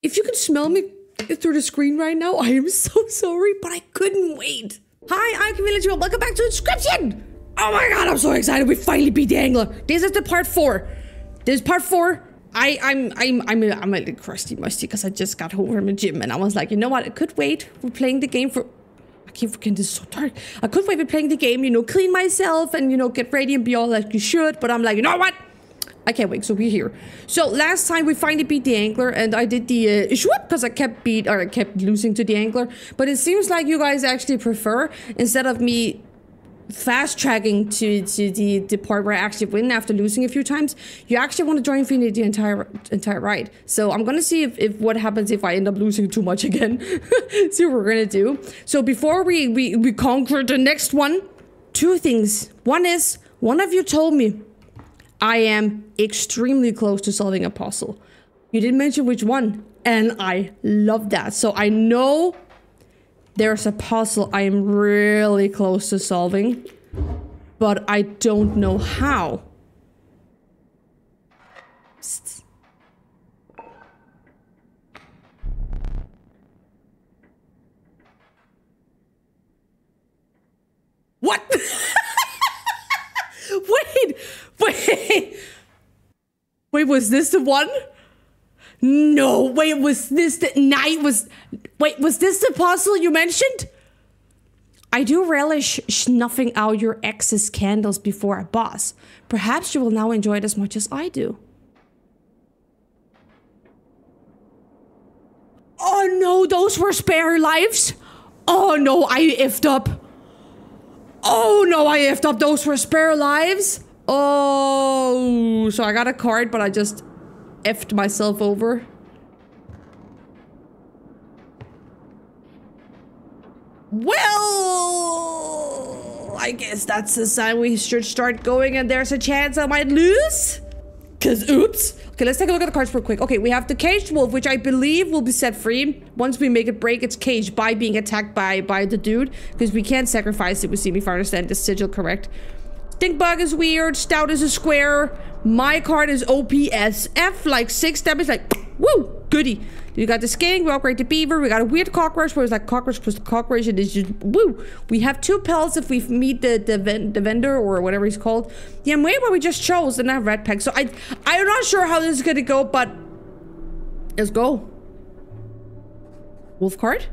If you can smell me through the screen right now, I am so sorry, but I couldn't wait. Hi, I'm Camilla Chu. Welcome back to Inscryption. Oh my god, I'm so excited. We finally beat the angler. This is the part four. This is part four. I, I'm, I'm, I'm, a, I'm a little crusty musty because I just got home from the gym and I was like, you know what? I could wait. We're playing the game for. I keep forgetting this is so dark. I could wait for playing the game, you know, clean myself and you know get ready and be all like you should. But I'm like, you know what? I can't wait. So we're here. So last time we finally beat the angler, and I did the uh, because I kept beat or I kept losing to the angler. But it seems like you guys actually prefer instead of me fast tracking to to the the part where I actually win after losing a few times. You actually want to join me the entire entire ride. So I'm gonna see if, if what happens if I end up losing too much again. see what we're gonna do. So before we we we conquer the next one, two things. One is one of you told me I am extremely close to solving a puzzle. You didn't mention which one, and I love that. So I know there's a puzzle I am really close to solving, but I don't know how. Psst. What? Wait! Wait! Was this the one? No, wait, was this the night was wait, was this the puzzle you mentioned? I do relish snuffing out your ex's candles before a boss. Perhaps you will now enjoy it as much as I do. Oh no, those were spare lives? Oh no, I effed up. Oh no, I effed up. Those were spare lives? Oh, so I got a card, but I just effed myself over. Well, I guess that's a sign we should start going and there's a chance I might lose. Cause oops. Okay, let's take a look at the cards real quick. Okay, we have the caged wolf, which I believe will be set free once we make it break its cage by being attacked by by the dude. Because we can't sacrifice it with see me if I understand the sigil correct. Stinkbug is weird. Stout is a square. My card is OPSF, like six damage, like, woo, goody. You got the skink, we upgrade the beaver, we got a weird cockroach where it's like cockroach plus cockroach and it's just, woo. We have two pelts if we meet the the, ven the vendor or whatever he's called. The Amway we just chose and I have red peg. So I, I'm not sure how this is gonna go, but let's go. Wolf card?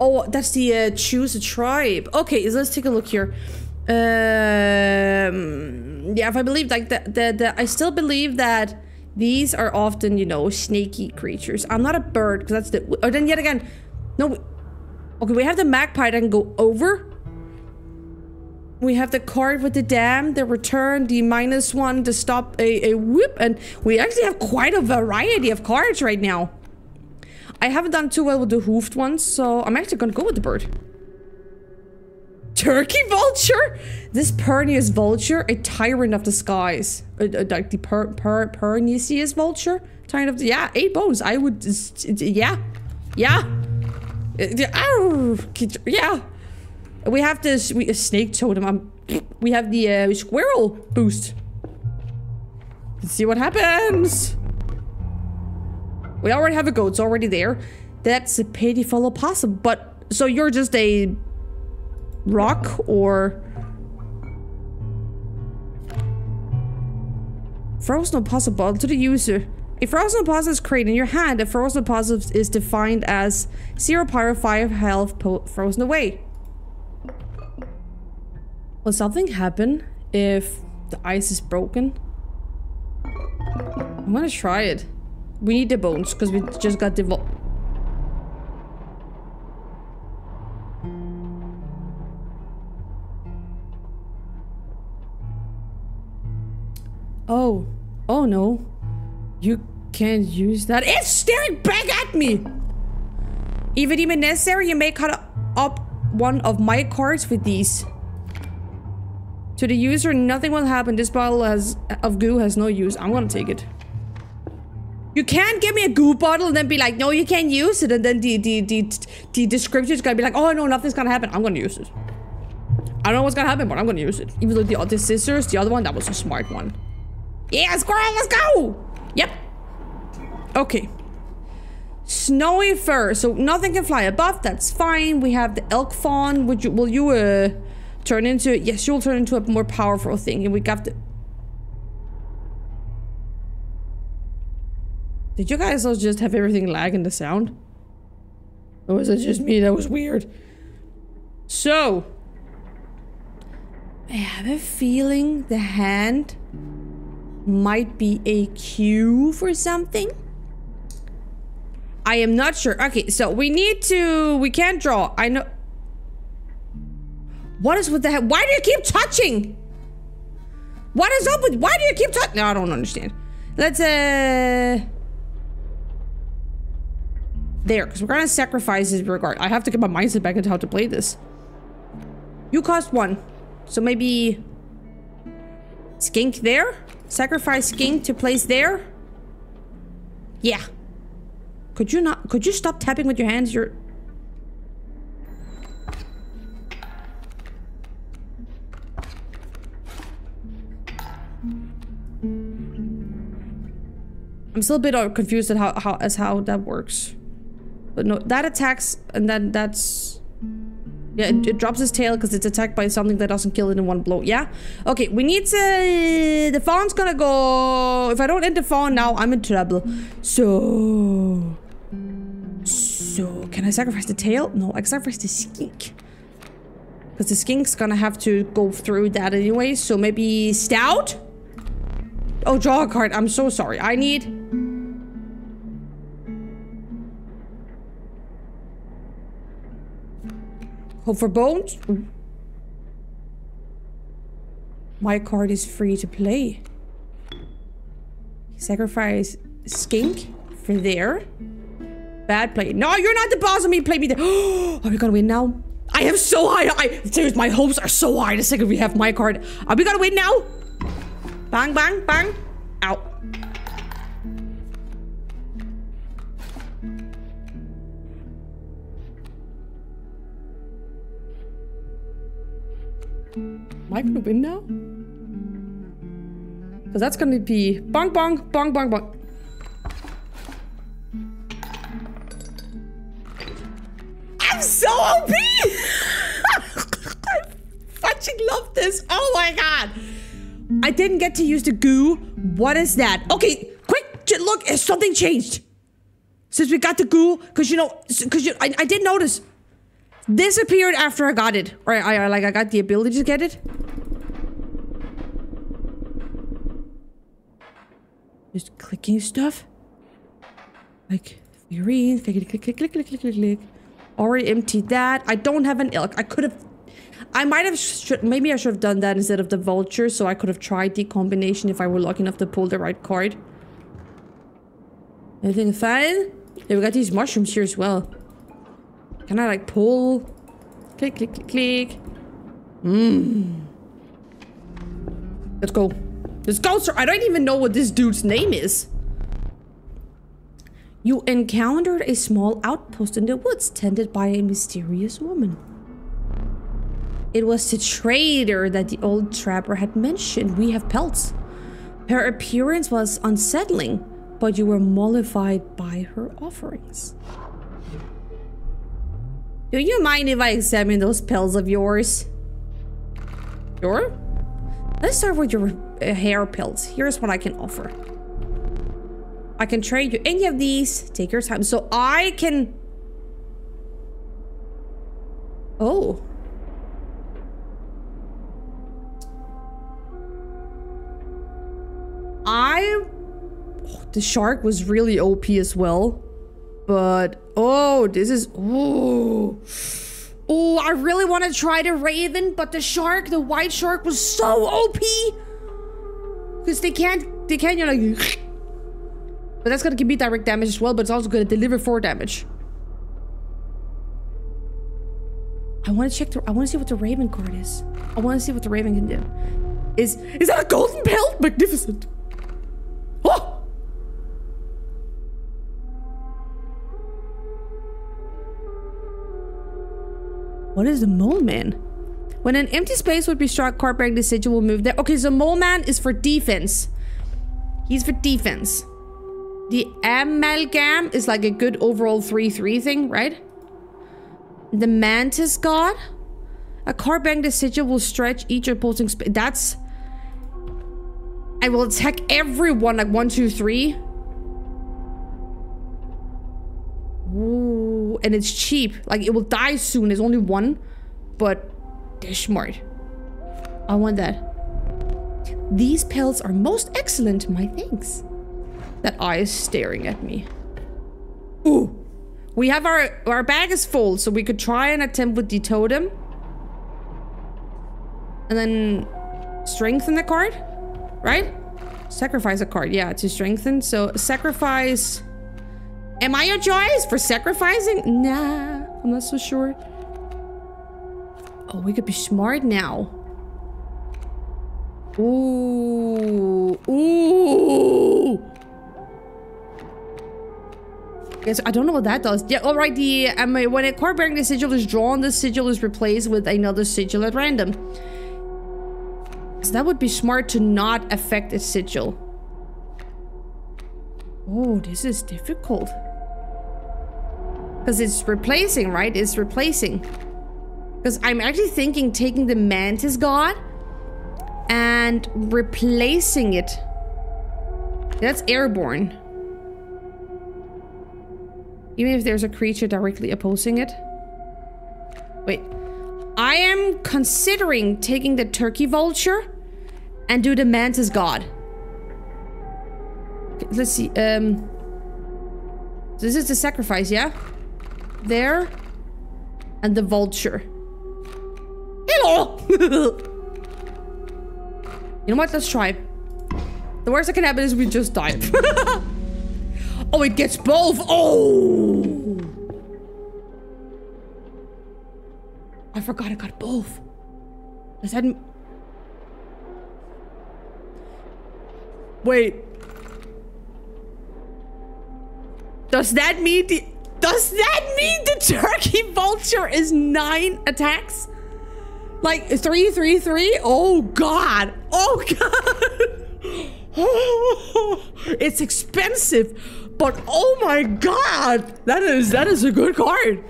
Oh, that's the uh, choose a tribe. Okay, so let's take a look here. Um, yeah, if I believe like the, the, the I still believe that these are often, you know, snaky creatures. I'm not a bird because that's the. Oh, then yet again, no. Okay, we have the magpie that can go over. We have the card with the dam, the return, the minus one to stop a, a whoop, and we actually have quite a variety of cards right now. I haven't done too well with the hoofed ones, so I'm actually gonna go with the bird. Turkey vulture? This Pernius vulture, a tyrant of the skies. Uh, uh, like the per, per, vulture? Tyrant of the- yeah, eight bones. I would- yeah. Yeah. Uh, yeah. We have this- we, a snake totem. Um, we have the uh, squirrel boost. Let's see what happens. We already have a goat. It's already there. That's a pitiful opossum. But, so you're just a rock or... Frozen opossum bottle to the user. A frozen opossum is created in your hand. A frozen opossum is defined as 0 pyro 5 health frozen away. Will something happen if the ice is broken? I'm gonna try it. We need the bones because we just got the Oh. Oh no. You can't use that. It's staring back at me! If it even necessary, you may cut up one of my cards with these. To the user, nothing will happen. This bottle has of goo has no use. I'm gonna take it. You can't give me a goo bottle and then be like, no, you can't use it. And then the, the, the, the description is gonna be like, oh, no, nothing's gonna happen. I'm gonna use it. I don't know what's gonna happen, but I'm gonna use it. Even though the other scissors, the other one, that was a smart one. Yeah, squirrel, let's go! Yep. Okay. Snowy fur, so nothing can fly above, that's fine. We have the elk fawn. Would you, will you, uh, turn into, yes, you'll turn into a more powerful thing. And we got the... Did you guys all just have everything lag in the sound? Or was it just me that was weird? So, I have a feeling the hand might be a cue for something. I am not sure. Okay, so we need to... We can't draw. I know... What is with the head? Why do you keep touching? What is up with... Why do you keep touching? No, I don't understand. Let's, uh... There, because we're gonna sacrifice his regard. I have to get my mindset back into how to play this. You cost one. So maybe... Skink there? Sacrifice Skink to place there? Yeah. Could you not- could you stop tapping with your hands? You're- I'm still a bit uh, confused at how, how as how that works. But no, that attacks and then that's yeah, it, it drops its tail because it's attacked by something that doesn't kill it in one blow. Yeah? Okay, we need to... The fawn's gonna go... If I don't end the fawn now, I'm in trouble. So... So, can I sacrifice the tail? No, I can sacrifice the skink. Because the skink's gonna have to go through that anyway, so maybe stout? Oh, draw a card. I'm so sorry. I need... Hope for bones? My card is free to play. Sacrifice skink for there. Bad play. No, you're not the boss of me. Play me there. Are oh, we gonna win now? I am so high. I seriously, my hopes are so high the second we have my card. Are we gonna win now? Bang, bang, bang. Ow. Am I gonna win now? Because that's gonna be bong bong, bong bong bong. I'm so OP! I fucking love this. Oh my god. I didn't get to use the goo. What is that? Okay, quick, look, something changed. Since we got the goo, because you know, because I, I did notice. Disappeared after I got it. Or I, I like I got the ability to get it. Just clicking stuff. Like figurines, click, click, click, click, click, click, click, click. Already emptied that. I don't have an ilk. I could have I might have maybe I should have done that instead of the vulture so I could have tried the combination if I were lucky enough to pull the right card. Anything fine? Yeah, we got these mushrooms here as well. Can I like pull? Click, click, click, click. Mmm. Let's go. Let's go, sir. I don't even know what this dude's name is. You encountered a small outpost in the woods tended by a mysterious woman. It was the trader that the old trapper had mentioned. We have pelts. Her appearance was unsettling, but you were mollified by her offerings. Do you mind if I examine those pills of yours? Sure. Let's start with your uh, hare pelts. Here's what I can offer. I can trade you any of these. Take your time. So I can... Oh. I... Oh, the shark was really OP as well. But, oh, this is... Oh... Oh, I really want to try the raven, but the shark, the white shark was so OP! Because they can't, they can't, you know, like... But that's gonna give me direct damage as well, but it's also gonna deliver 4 damage. I want to check the, I want to see what the raven card is. I want to see what the raven can do. Is, is that a golden pelt? Magnificent. Oh! What is the mole man? When an empty space would be struck, card break decision will move there. Okay, so mole man is for defense. He's for defense. The amalgam is like a good overall 3-3 thing, right? The mantis god. A card bang decision will stretch each opposing space. That's... I will attack everyone like one, two, three. Ooh, and it's cheap. Like, it will die soon. There's only one. But they're smart. I want that. These pelts are most excellent, my thanks. That eye is staring at me. Ooh. We have our- our bag is full, so we could try and attempt with the totem. And then strengthen the card, right? Sacrifice a card, yeah, to strengthen. So sacrifice... Am I your choice for sacrificing? Nah, I'm not so sure. Oh, we could be smart now. Ooh. Ooh. Yes, I don't know what that does. Yeah, all right. The um, when a card bearing the sigil is drawn, the sigil is replaced with another sigil at random. So that would be smart to not affect its sigil. Oh, this is difficult. Because it's replacing, right? It's replacing. Because I'm actually thinking taking the Mantis God and replacing it. That's airborne. Even if there's a creature directly opposing it. Wait. I am considering taking the turkey vulture and do the mantis god. Let's see. Um, this is the sacrifice, yeah? There. And the vulture. Hello! you know what? Let's try. The worst that can happen is we just die. oh, it gets both. Oh! I forgot I got both. Does that... Wait. Does that mean the... Does that mean the turkey vulture is nine attacks? Like three, three, three? Oh god! Oh god! It's expensive, but oh my god! That is that is a good card.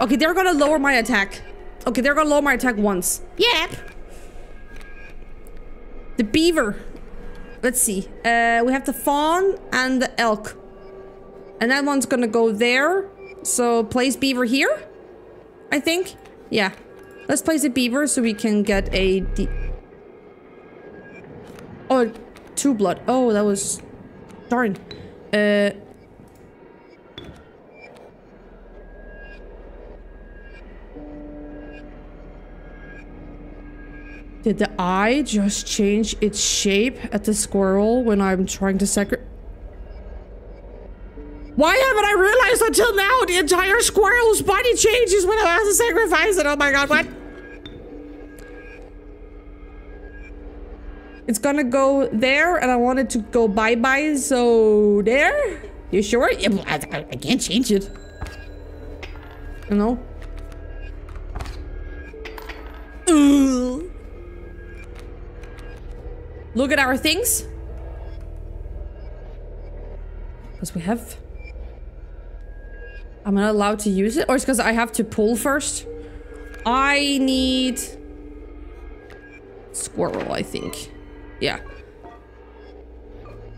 Okay, they're gonna lower my attack. Okay, they're gonna lower my attack once. Yep. The beaver. Let's see. Uh, we have the fawn and the elk. And that one's gonna go there. So place beaver here, I think. Yeah. Let's place a beaver so we can get a... oh, two blood. Oh, that was... Darn. Uh... Did the eye just change its shape at the squirrel when I'm trying to sacri- why haven't I realized until now the entire squirrel's body changes when I have to sacrifice it? Oh my god, what? It's gonna go there, and I want it to go bye-bye, so there? You sure? I, I, can't change it. You know? Look at our things. Because we have I'm not allowed to use it? Or it's because I have to pull first? I need... Squirrel, I think. Yeah.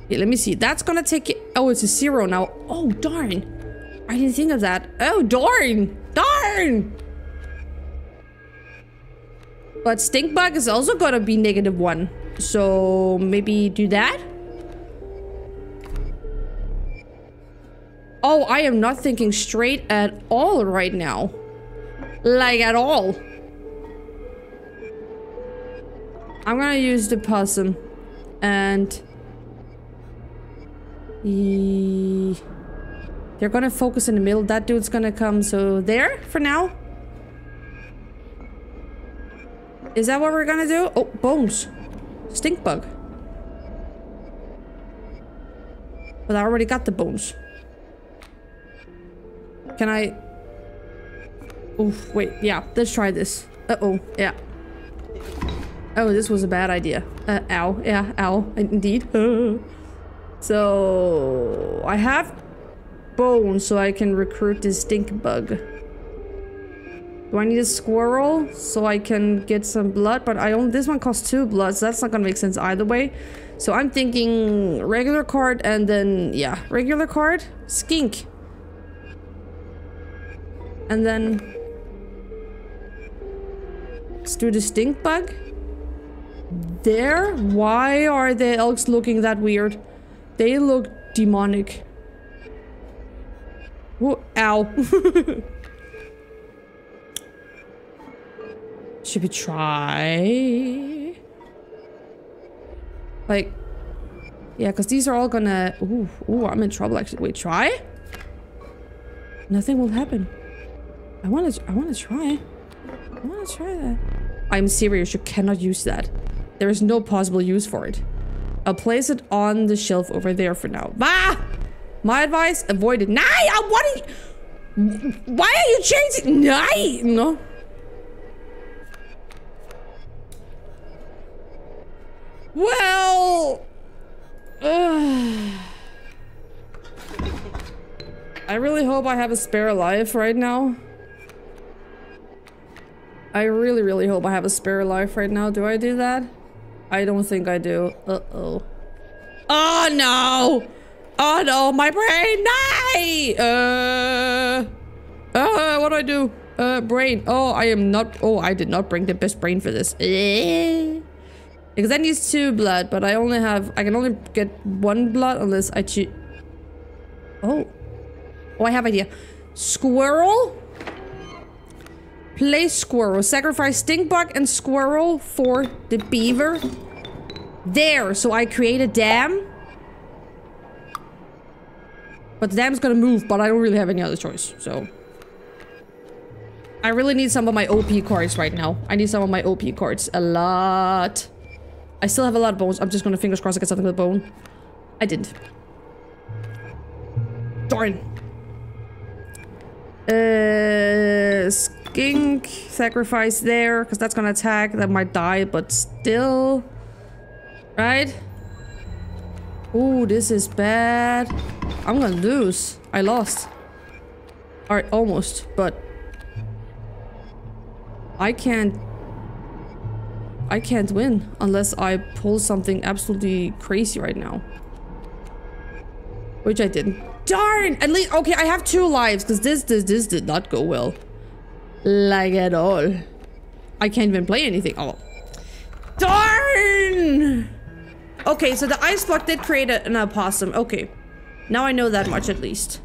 Yeah, let me see. That's gonna take it... Oh, it's a zero now. Oh, darn. I didn't think of that. Oh, darn. Darn! But stink bug is also gonna be negative one. So maybe do that? Oh, I am not thinking straight at all right now. Like, at all. I'm gonna use the possum. And... They're gonna focus in the middle. That dude's gonna come, so there for now. Is that what we're gonna do? Oh, bones. Stink bug. But I already got the bones. Can I... Oh, wait. Yeah, let's try this. Uh-oh. Yeah. Oh, this was a bad idea. Uh, ow. Yeah, ow. Indeed. So I have bones so I can recruit this stink bug. Do I need a squirrel so I can get some blood? But I only this one costs two blood, so that's not gonna make sense either way. So I'm thinking regular card and then yeah, regular card, skink. And then let's do the stink bug. There? Why are the elks looking that weird? They look demonic. Whoa, ow. Should we try? Like, yeah, because these are all gonna... Ooh, ooh, I'm in trouble actually. Wait, try? Nothing will happen. I want to, I want to try. I want to try that. I'm serious, you cannot use that. There is no possible use for it. I'll place it on the shelf over there for now. Ah! My advice, avoid it. Nah, I want to... Why are you changing? Nah, no. Well... Uh, I really hope I have a spare life right now. I really, really hope I have a spare life right now. Do I do that? I don't think I do. Uh-oh. Oh, no! Oh, no, my brain! No! Uh... Uh, what do I do? Uh, brain. Oh, I am not... Oh, I did not bring the best brain for this. Eh. Because that needs two blood, but I only have... I can only get one blood unless I choose... Oh. Oh, I have idea. Squirrel? Place squirrel. Sacrifice stink bug and squirrel for the beaver. There. So I create a dam. But the dam's gonna move, but I don't really have any other choice, so... I really need some of my OP cards right now. I need some of my OP cards. A lot. I still have a lot of bones. I'm just gonna fingers crossed I get something with a bone. I didn't. Darn. Uh, skink sacrifice there because that's gonna attack. That might die, but still, right? Ooh, this is bad. I'm gonna lose. I lost. Alright, almost, but I can't I can't win unless I pull something absolutely crazy right now. Which I didn't. Darn! At least, okay, I have two lives because this, this, this did not go well. Like at all. I can't even play anything. Oh. Darn! Okay, so the ice block did create a, an opossum. Okay. Now I know that much at least.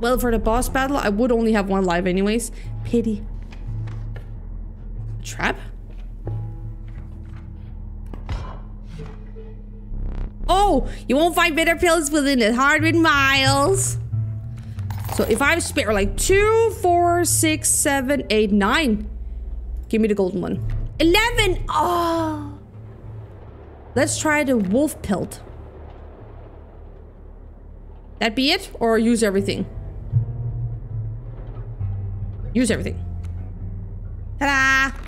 Well, for the boss battle, I would only have one life anyways. Pity. Trap? Oh, you won't find bitter pills within a hundred miles. So if I spare like two, four, six, seven, eight, nine. Give me the golden one. 11! Oh! Let's try the wolf pelt. That be it? Or use everything? Use everything. Ta-da!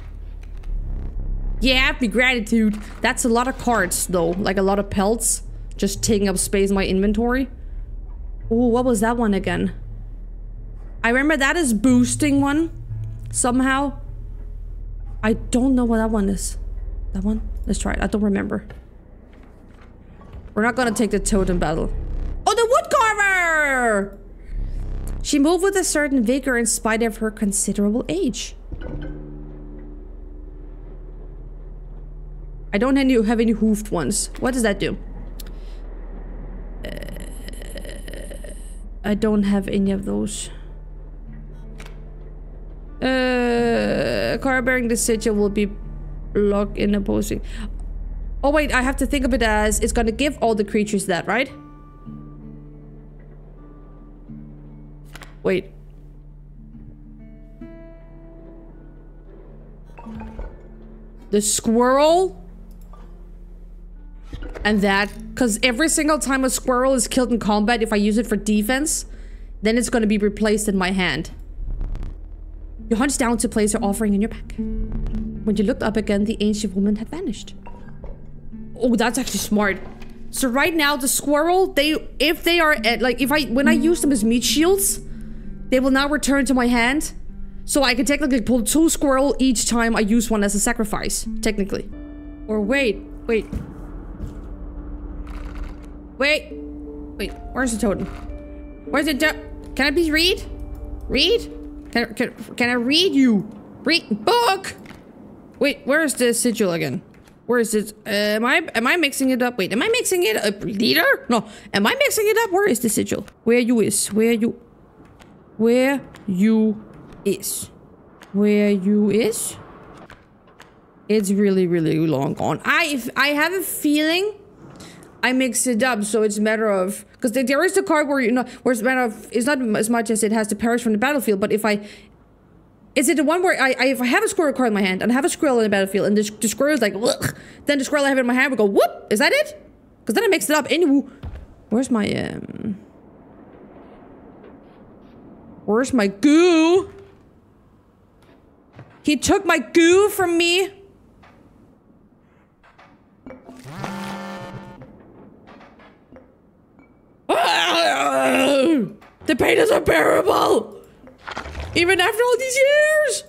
Yeah, be gratitude. That's a lot of cards, though. Like a lot of pelts. Just taking up space in my inventory. Oh, what was that one again? I remember that is boosting one. Somehow. I don't know what that one is. That one? Let's try it. I don't remember. We're not gonna take the totem battle. Oh, the wood carver! She moved with a certain vigor in spite of her considerable age. I don't have any, hoofed ones. What does that do? Uh, I don't have any of those. Uh, car bearing the sigil will be blocked in opposing. Oh wait, I have to think of it as it's gonna give all the creatures that, right? Wait. The squirrel and that, because every single time a squirrel is killed in combat, if I use it for defense, then it's going to be replaced in my hand. You hunched down to place your offering in your pack. When you looked up again, the ancient woman had vanished. Oh, that's actually smart. So right now, the squirrel, they if they are at, like if I when I use them as meat shields, they will now return to my hand. So I can technically pull two squirrel each time I use one as a sacrifice, technically. Or wait, wait. Wait. Wait, where's the totem? Where's the Can I please read? Read? Can, can, can I read you? Read book! Wait, where's the sigil again? Where is it? Uh, am I am I mixing it up? Wait, am I mixing it up? Leader? No. Am I mixing it up? Where is the sigil? Where you is? Where you? Where you is? Where you is? It's really, really long gone. I I have a feeling I mix it up, so it's a matter of because there is a card where you know where it's a matter of it's not as much as it has to perish from the battlefield, but if I is it the one where I, I if I have a squirrel card in my hand and I have a squirrel in the battlefield and the, the squirrel is like Ugh, then the squirrel I have in my hand would go whoop is that it? Because then I mix it up anyway. Where's my um? Where's my goo? He took my goo from me. The pain is unbearable! Even after all these years!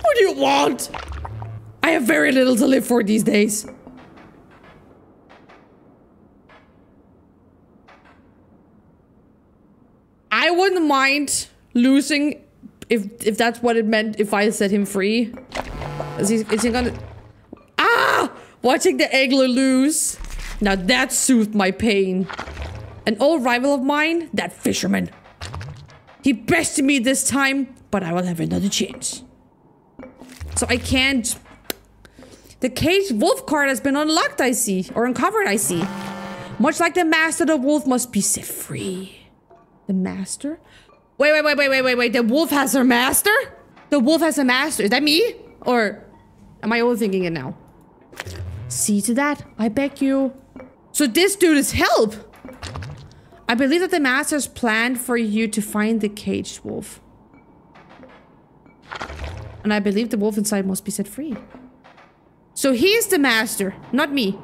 What do you want? I have very little to live for these days. I wouldn't mind losing if if that's what it meant if I set him free. Is he, is he gonna... Ah! Watching the angler lose. Now that soothed my pain. An old rival of mine, that fisherman. He bested me this time, but I will have another chance. So I can't... The caged wolf card has been unlocked, I see. Or uncovered, I see. Much like the master, the wolf must be set free. The master? Wait, wait, wait, wait, wait, wait, wait. The wolf has a master? The wolf has a master. Is that me? Or am I overthinking it now? See to that, I beg you. So this dude is help. I believe that the masters planned for you to find the caged wolf. And I believe the wolf inside must be set free. So he is the master, not me.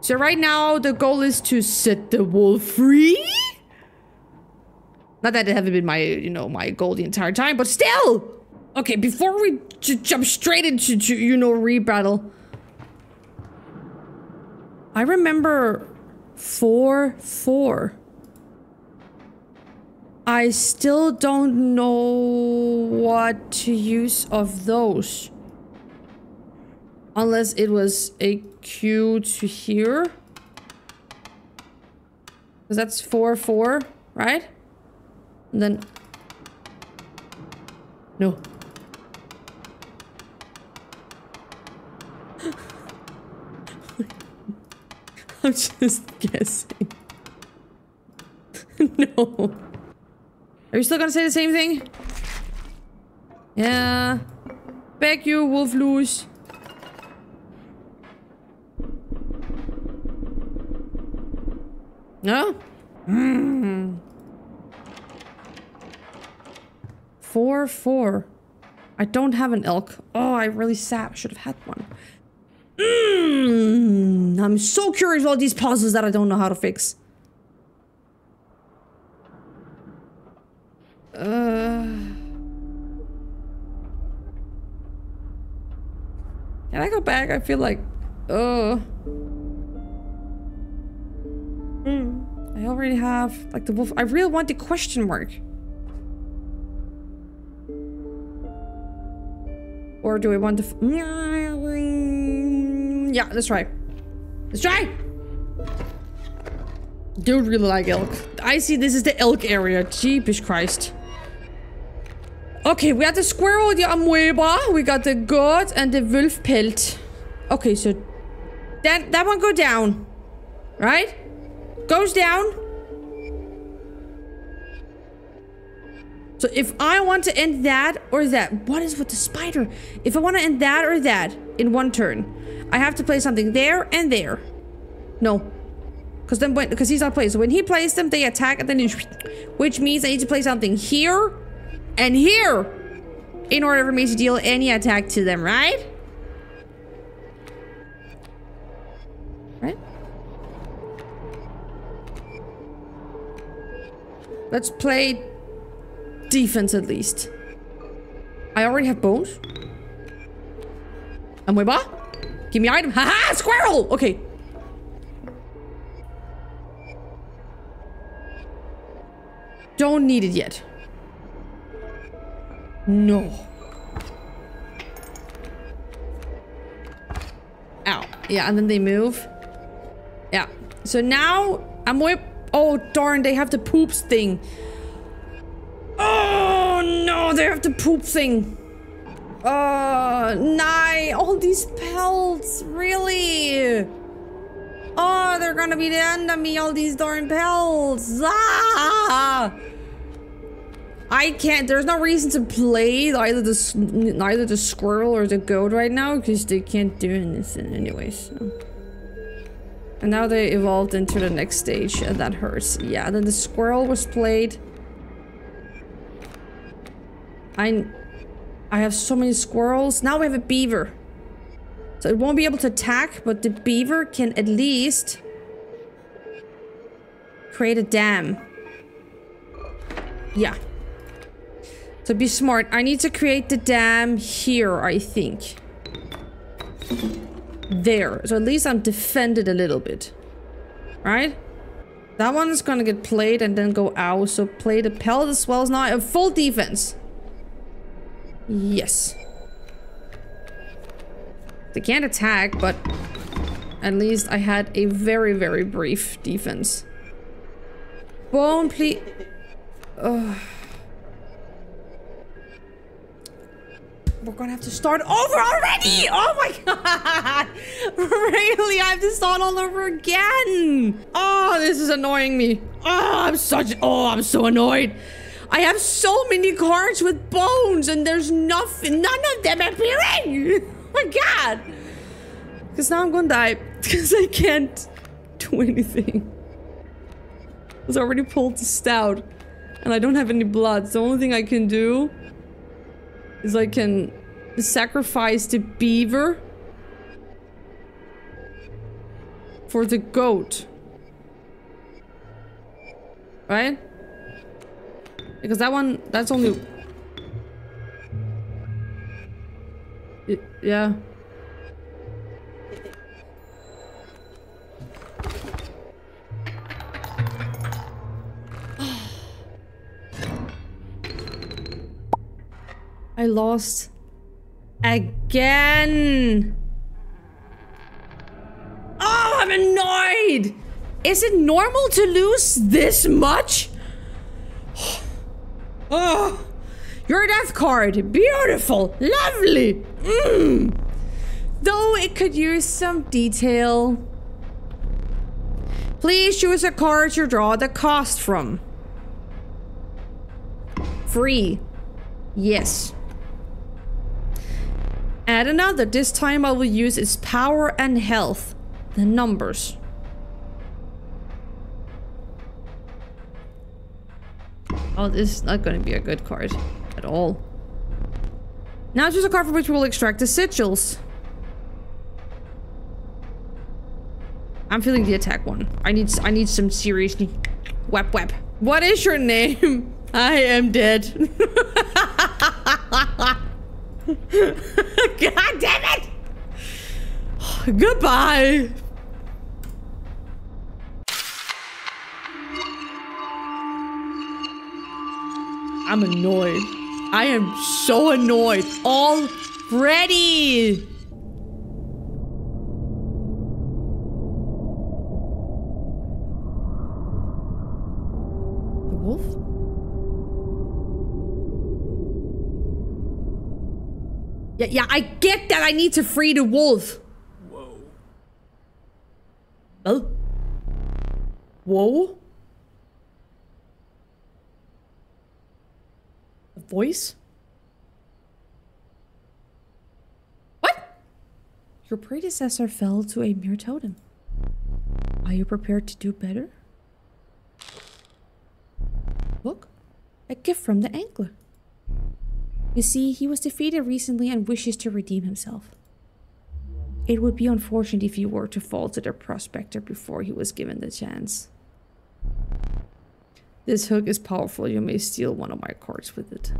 So right now the goal is to set the wolf free? Not that it hasn't been my, you know, my goal the entire time, but still! Okay, before we jump straight into, you know, rebattle. I remember Four, four. I still don't know what to use of those. Unless it was a Q to here. Because that's four, four, right? And then... No. I'm just guessing. no. Are you still gonna say the same thing? Yeah. Back you, wolf loose. No? Hmm. Four, four. I don't have an elk. Oh, I really sap. Should have had one. Mm, I'm so curious about these puzzles that I don't know how to fix. Uh... Can I go back? I feel like... Uh... Hmm. I already have, like, the wolf... I really want the question mark. Or do I want the... Yeah, let's try. Let's try! Dude really like elk. I see this is the elk area. Jeepish Christ. Okay, we got the squirrel, the amoeba, we got the goat, and the wolf pelt. Okay, so that that one go down, right? Goes down. So if I want to end that or that, what is with the spider? If I want to end that or that in one turn, I have to play something there and there. No. Because then when, because he's not playing. So when he plays them, they attack and then he, which means I need to play something here and here in order for me to deal any attack to them, right? Right? Let's play defense at least. I already have bones. And we what? Give me item. Haha, squirrel! Okay. Don't need it yet. No. Ow. Yeah, and then they move. Yeah. So now I'm whip. Oh, darn, they have the poops thing. Oh, no, they have the poop thing. Uh, nah, all these pelts, really? Oh, they're gonna be the end of me, all these darn pelts. Ah! I can't. There's no reason to play either the neither the squirrel or the goat right now because they can't do anything anyway. So. And now they evolved into the next stage, and that hurts. Yeah, then the squirrel was played. I, I have so many squirrels. Now we have a beaver. So it won't be able to attack, but the beaver can at least create a dam. Yeah. So be smart. I need to create the dam here, I think. There. So at least I'm defended a little bit. Right? That one's gonna get played and then go out. So play the pelt as well as now. I have a full defense. Yes. They can't attack, but at least I had a very, very brief defense. Bone, please. We're gonna have to start over already! Oh my god! really? I have to start all over again! Oh, this is annoying me. Oh, I'm such- Oh, I'm so annoyed. I have so many cards with bones and there's nothing- None of them appearing! oh my god! Because now I'm gonna die. Because I can't do anything. I was already pulled to stout. And I don't have any blood. So the only thing I can do is I can sacrifice the beaver for the goat. Right? Because that one, that's only... It, yeah. I lost again. Oh, I'm annoyed. Is it normal to lose this much? Oh, your death card. Beautiful. Lovely. Mm. Though it could use some detail. Please choose a card to draw the cost from. Free. Yes. Add another. This time I will use its power and health. The numbers. Oh, this is not going to be a good card at all. Now choose a card from which we'll extract the sigils. I'm feeling the attack one. I need I need some seriously wep wep. What is your name? I am dead. God damn it! Goodbye! I'm annoyed. I am so annoyed already! The wolf? Yeah, yeah, I get that I need to free the wolf. Whoa. Oh? Whoa? Voice? What? Your predecessor fell to a mere totem. Are you prepared to do better? Look, a gift from the angler. You see, he was defeated recently and wishes to redeem himself. It would be unfortunate if you were to fall to the prospector before he was given the chance. This hook is powerful. You may steal one of my cards with it.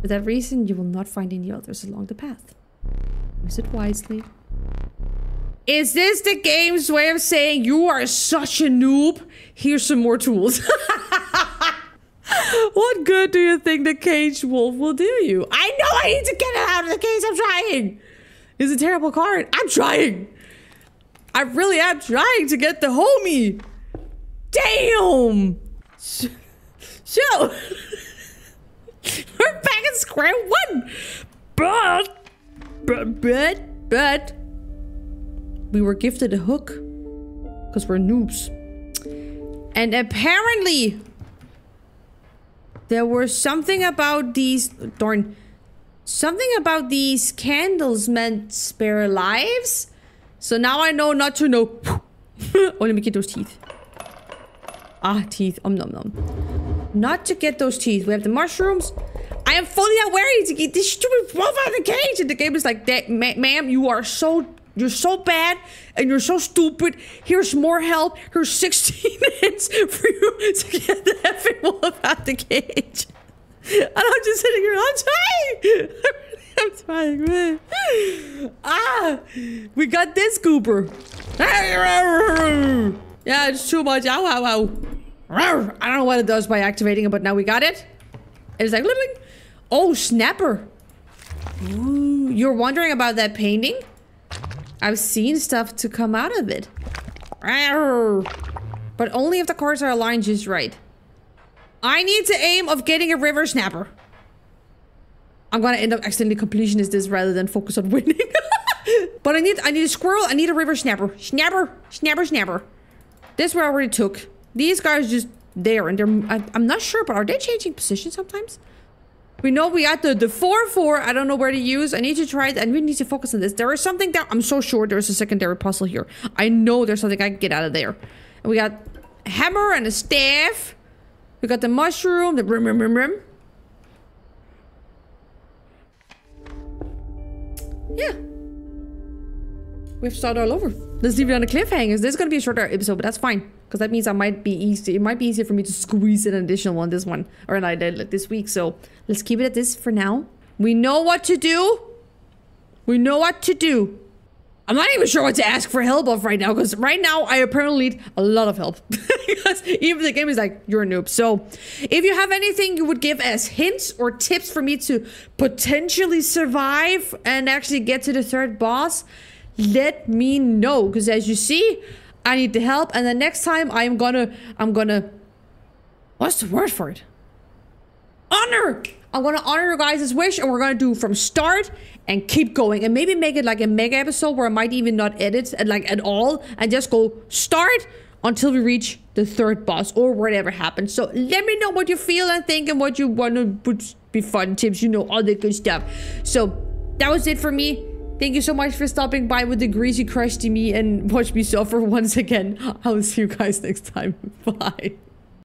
For that reason, you will not find any others along the path. Use it wisely. Is this the game's way of saying you are such a noob? Here's some more tools. what good do you think the cage wolf will do you? I know I need to get it out of the cage. I'm trying. It's a terrible card. I'm trying. I really am trying to get the homie. Damn. So, we're back at square one. But, but, but, but, we were gifted a hook because we're noobs. And apparently, there was something about these, darn, something about these candles meant spare lives. So now I know not to know. oh, let me get those teeth. Ah, teeth. Um, nom nom. Not to get those teeth. We have the mushrooms. I am fully aware to get this stupid wolf out of the cage. And the game is like, ma'am, you are so you're so bad and you're so stupid. Here's more help. Here's 16 minutes for you to get the effing wolf out the cage. And I'm just sitting here, I'm trying. I'm trying, man. Ah, we got this goober. Yeah, it's too much. Ow, ow, ow. I don't know what it does by activating it, but now we got it. It's like, oh, snapper. Ooh, you're wondering about that painting? I've seen stuff to come out of it. But only if the cards are aligned just right. I need to aim of getting a river snapper. I'm gonna end up accidentally completionist this rather than focus on winning. but I need I need a squirrel, I need a river snapper. Snapper, snapper, snapper. This one already took. These guys just there and they're I, I'm not sure, but are they changing position sometimes? We know we got the, the 4-4. I don't know where to use. I need to try it. and we need to focus on this. There is something that I'm so sure there's a secondary puzzle here. I know there's something I can get out of there. And we got hammer and a staff. We got the mushroom, the rim, rim, rim, rim. Yeah. We have to start all over. Let's leave it on a cliffhanger. This is going to be a shorter episode, but that's fine. Because that means I might be easy. It might be easier for me to squeeze an additional one this one. Or an like this week. So let's keep it at this for now. We know what to do. We know what to do. I'm not even sure what to ask for help of right now. Because right now, I apparently need a lot of help. because even the game is like, you're a noob. So if you have anything you would give as hints or tips for me to potentially survive and actually get to the third boss, let me know. Because as you see, I need the help. And the next time I'm gonna, I'm gonna, what's the word for it? Honor! I'm gonna honor your guys' wish and we're gonna do from start and keep going and maybe make it like a mega episode where I might even not edit at like at all and just go start until we reach the third boss or whatever happens. So let me know what you feel and think and what you want to be fun tips, you know, all the good stuff. So that was it for me. Thank you so much for stopping by with the greasy crush to me and watch me suffer once again. I will see you guys next time. Bye.